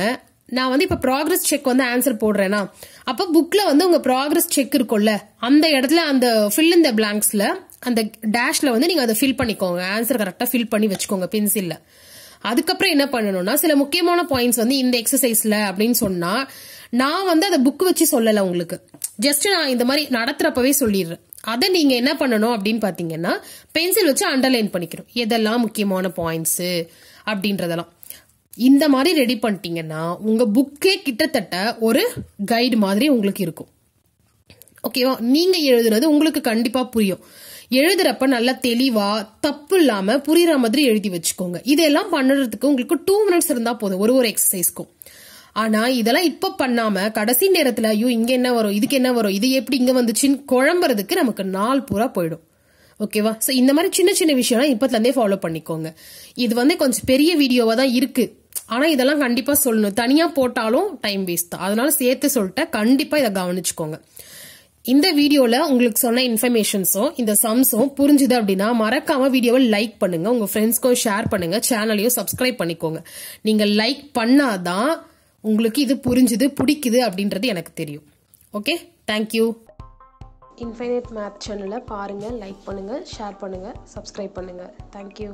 நான் வந்து இப்போ ப்ராக்ரஸ் செக் வந்து ஆன்சர் போடுறேன்னா அப்போ புக்கில் வந்து உங்கள் ப்ராக்ரஸ் செக் இருக்கும்ல அந்த இடத்துல அந்த ஃபில் இந்த பிளாங்க்ஸில் அந்த டேஷில் வந்து நீங்கள் அதை ஃபில் பண்ணிக்கோங்க. ஆன்சர் கரெக்டாக ஃபில் பண்ணி வச்சுக்கோங்க பென்சிலில் அதுக்கப்புறம் என்ன பண்ணணும்னா சில முக்கியமான பாயிண்ட்ஸ் வந்து இந்த எக்ஸசைஸில் அப்படின்னு சொன்னால் நான் வந்து அதை புக் வச்சு சொல்லலை உங்களுக்கு. ஜஸ்ட் நான் இந்த மாதிரி நடத்துறப்பவே சொல்லிடுறேன். அதை நீங்க என்ன பண்ணணும் அப்படின்னு பாத்தீங்கன்னா பென்சில் வச்சு அண்டர்லைன் பண்ணிக்கணும். எதெல்லாம் முக்கியமான பாயிண்ட்ஸ் அப்படின்றதெல்லாம். இந்த மாதிரி ரெடி பண்ணிட்டீங்கன்னா உங்க புக்கே கிட்டத்தட்ட ஒரு கைடு மாதிரி உங்களுக்கு இருக்கும். ஓகேவா நீங்க எழுதுனது உங்களுக்கு கண்டிப்பா புரியும். எழுதுறப்ப நல்லா தெளிவா தப்பு இல்லாம புரியுற மாதிரி எழுதி வச்சுக்கோங்க. இதெல்லாம் பண்ணுறதுக்கு உங்களுக்கு டூ மினிட்ஸ் இருந்தா போதும். ஒரு ஒரு எக்ஸசைஸ்க்கும் ஆனா இதெல்லாம் இப்ப பண்ணாம கடைசி நேரத்துல ஐயோ இங்க என்ன வரும்? இதுக்கு என்ன வரும்? இது எப்படி இங்க வந்துச்சுன்னு குழம்புறதுக்கு நமக்கு நாள் பூரா போயிடும். ஓகேவா சோ இந்த மாதிரி சின்ன சின்ன விஷயம்லாம் இப்பத்துல இருந்தே ஃபாலோ பண்ணிக்கோங்க. இது வந்து கொஞ்சம் பெரிய வீடியோவா தான் இருக்கு. ஆனால் இதெல்லாம் கண்டிப்பாக சொல்லணும். தனியாக போட்டாலும் டைம் வேஸ்ட் தான். அதனால சேர்த்து சொல்லிட்டேன் கண்டிப்பாக இதை கவனிச்சுக்கோங்க. இந்த வீடியோவில் உங்களுக்கு சொன்ன இன்ஃபர்மேஷன்ஸும் இந்த சம்ஸும் புரிஞ்சுது அப்படின்னா மறக்காம வீடியோவை லைக் பண்ணுங்க. உங்க ஃப்ரெண்ட்ஸ்க்கும் ஷேர் பண்ணுங்க. சேனலையும் சப்ஸ்கிரைப் பண்ணிக்கோங்க. நீங்க லைக் பண்ணாதான் உங்களுக்கு இது புரிஞ்சுது பிடிக்குது அப்படின்றது எனக்கு தெரியும். ஓகே தேங்க்யூ இன்ஃபைனைட் மேத் சேனலை பாருங்கள் லைக் பண்ணுங்கள் ஷேர் பண்ணுங்கள் சப்ஸ்கிரைப் பண்ணுங்கள் தேங்க்யூ